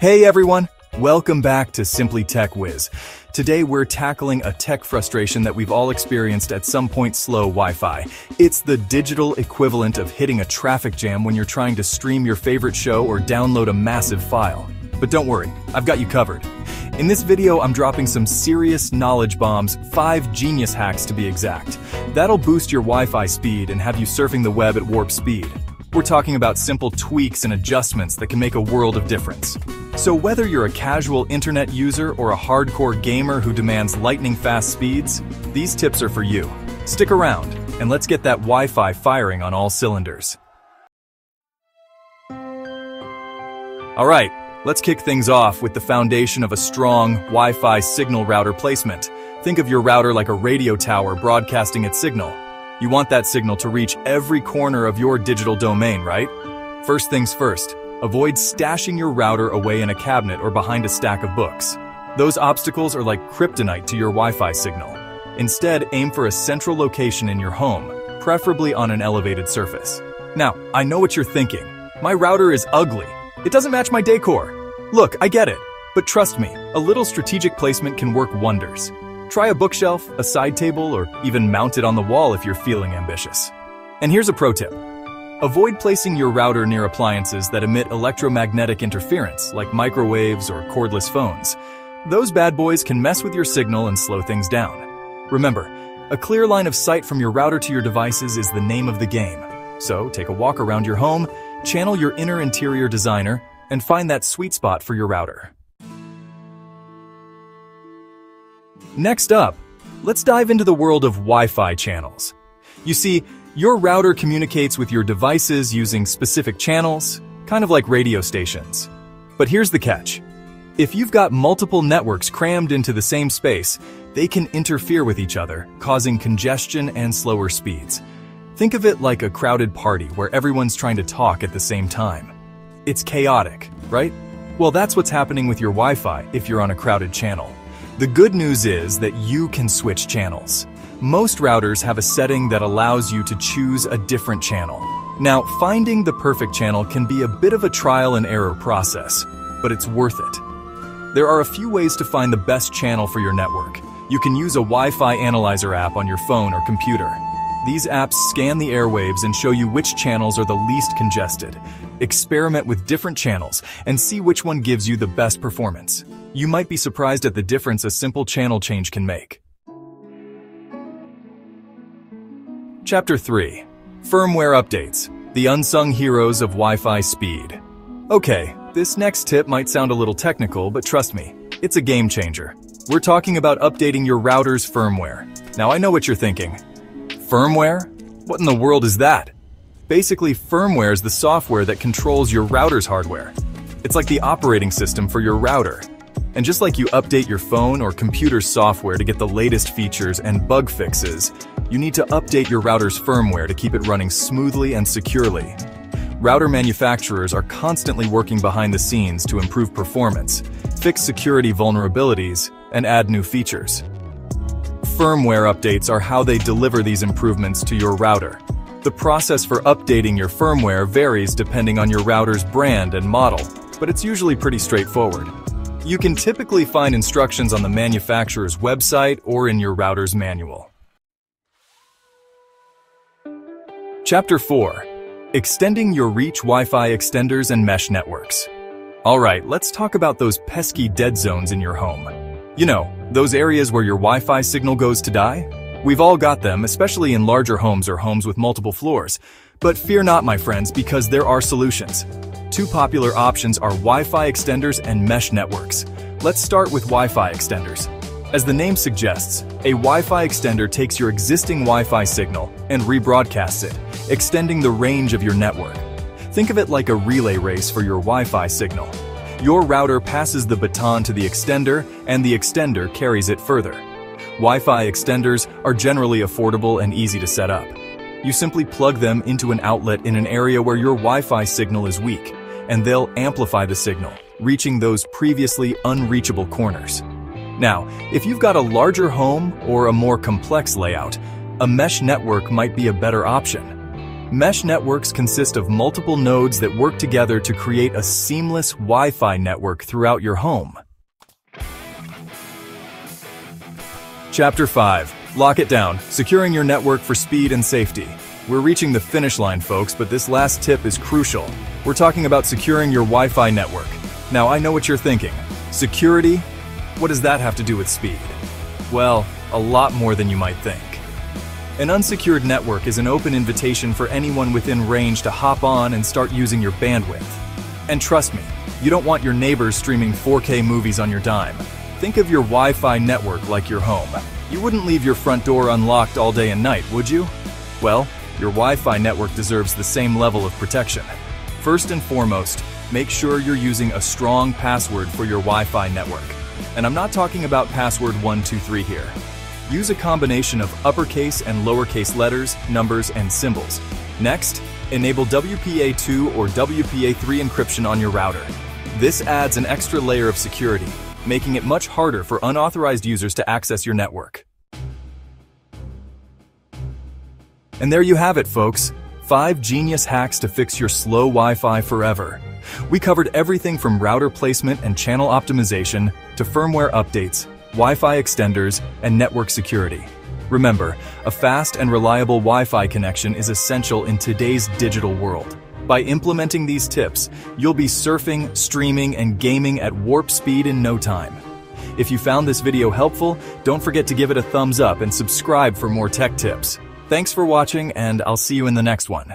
Hey everyone, welcome back to Simply Tech Whiz. Today we're tackling a tech frustration that we've all experienced at some point slow Wi-Fi. It's the digital equivalent of hitting a traffic jam when you're trying to stream your favorite show or download a massive file. But don't worry, I've got you covered. In this video, I'm dropping some serious knowledge bombs, five genius hacks to be exact. That'll boost your Wi-Fi speed and have you surfing the web at warp speed. We're talking about simple tweaks and adjustments that can make a world of difference. So whether you're a casual internet user or a hardcore gamer who demands lightning-fast speeds, these tips are for you. Stick around, and let's get that Wi-Fi firing on all cylinders. Alright, let's kick things off with the foundation of a strong Wi-Fi signal router placement. Think of your router like a radio tower broadcasting its signal. You want that signal to reach every corner of your digital domain, right? First things first, avoid stashing your router away in a cabinet or behind a stack of books. Those obstacles are like kryptonite to your Wi-Fi signal. Instead, aim for a central location in your home, preferably on an elevated surface. Now, I know what you're thinking. My router is ugly. It doesn't match my decor. Look, I get it. But trust me, a little strategic placement can work wonders. Try a bookshelf, a side table, or even mount it on the wall if you're feeling ambitious. And here's a pro tip. Avoid placing your router near appliances that emit electromagnetic interference, like microwaves or cordless phones. Those bad boys can mess with your signal and slow things down. Remember, a clear line of sight from your router to your devices is the name of the game. So take a walk around your home, channel your inner interior designer, and find that sweet spot for your router. Next up, let's dive into the world of Wi-Fi channels. You see, your router communicates with your devices using specific channels, kind of like radio stations. But here's the catch. If you've got multiple networks crammed into the same space, they can interfere with each other, causing congestion and slower speeds. Think of it like a crowded party where everyone's trying to talk at the same time. It's chaotic, right? Well, that's what's happening with your Wi-Fi if you're on a crowded channel. The good news is that you can switch channels. Most routers have a setting that allows you to choose a different channel. Now, finding the perfect channel can be a bit of a trial and error process, but it's worth it. There are a few ways to find the best channel for your network. You can use a Wi-Fi analyzer app on your phone or computer. These apps scan the airwaves and show you which channels are the least congested. Experiment with different channels and see which one gives you the best performance. You might be surprised at the difference a simple channel change can make. Chapter 3 Firmware Updates The Unsung Heroes of Wi-Fi Speed. Okay, this next tip might sound a little technical, but trust me, it's a game changer. We're talking about updating your router's firmware. Now I know what you're thinking. Firmware? What in the world is that? Basically, firmware is the software that controls your router's hardware. It's like the operating system for your router. And just like you update your phone or computer software to get the latest features and bug fixes, you need to update your router's firmware to keep it running smoothly and securely. Router manufacturers are constantly working behind the scenes to improve performance, fix security vulnerabilities, and add new features. Firmware updates are how they deliver these improvements to your router. The process for updating your firmware varies depending on your router's brand and model, but it's usually pretty straightforward. You can typically find instructions on the manufacturer's website or in your router's manual. Chapter 4 Extending your reach Wi-Fi extenders and mesh networks. Alright, let's talk about those pesky dead zones in your home. You know, those areas where your Wi-Fi signal goes to die? We've all got them, especially in larger homes or homes with multiple floors. But fear not, my friends, because there are solutions. Two popular options are Wi-Fi extenders and mesh networks. Let's start with Wi-Fi extenders. As the name suggests, a Wi-Fi extender takes your existing Wi-Fi signal and rebroadcasts it, extending the range of your network. Think of it like a relay race for your Wi-Fi signal. Your router passes the baton to the extender, and the extender carries it further. Wi-Fi extenders are generally affordable and easy to set up. You simply plug them into an outlet in an area where your Wi-Fi signal is weak, and they'll amplify the signal, reaching those previously unreachable corners. Now, if you've got a larger home or a more complex layout, a mesh network might be a better option. Mesh networks consist of multiple nodes that work together to create a seamless Wi-Fi network throughout your home. Chapter 5. Lock it down, securing your network for speed and safety. We're reaching the finish line, folks, but this last tip is crucial. We're talking about securing your Wi-Fi network. Now, I know what you're thinking. Security? What does that have to do with speed? Well, a lot more than you might think. An unsecured network is an open invitation for anyone within range to hop on and start using your bandwidth. And trust me, you don't want your neighbors streaming 4K movies on your dime. Think of your Wi-Fi network like your home. You wouldn't leave your front door unlocked all day and night, would you? Well, your Wi-Fi network deserves the same level of protection. First and foremost, make sure you're using a strong password for your Wi-Fi network. And I'm not talking about password 123 here. Use a combination of uppercase and lowercase letters, numbers, and symbols. Next, enable WPA2 or WPA3 encryption on your router. This adds an extra layer of security, making it much harder for unauthorized users to access your network. And there you have it, folks. Five genius hacks to fix your slow Wi-Fi forever. We covered everything from router placement and channel optimization to firmware updates, Wi-Fi extenders, and network security. Remember, a fast and reliable Wi-Fi connection is essential in today's digital world. By implementing these tips, you'll be surfing, streaming, and gaming at warp speed in no time. If you found this video helpful, don't forget to give it a thumbs up and subscribe for more tech tips. Thanks for watching, and I'll see you in the next one.